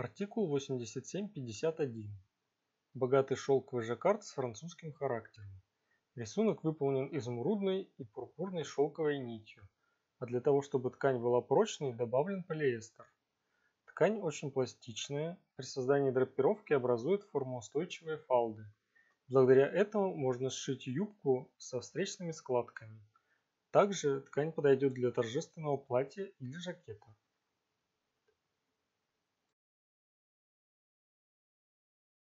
Артикул 8751. Богатый шелковый жаккард с французским характером. Рисунок выполнен изумрудной и пурпурной шелковой нитью, а для того, чтобы ткань была прочной, добавлен полиэстер. Ткань очень пластичная, при создании драпировки образует формоустойчивые фалды. Благодаря этому можно сшить юбку со встречными складками. Также ткань подойдет для торжественного платья или жакета.